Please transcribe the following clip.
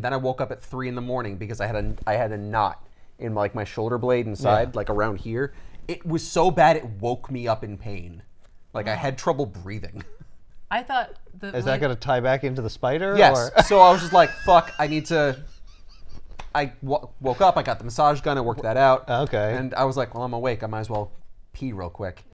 And then I woke up at three in the morning because I had a I had a knot in like my shoulder blade inside, like around here. It was so bad it woke me up in pain. Like I had trouble breathing. I thought the Is that going to tie back into the spider? Yes. So I was just like, fuck, I need to. I woke up, I got the massage gun, I worked that out. Okay. And I was like, well, I'm awake, I might as well pee real quick.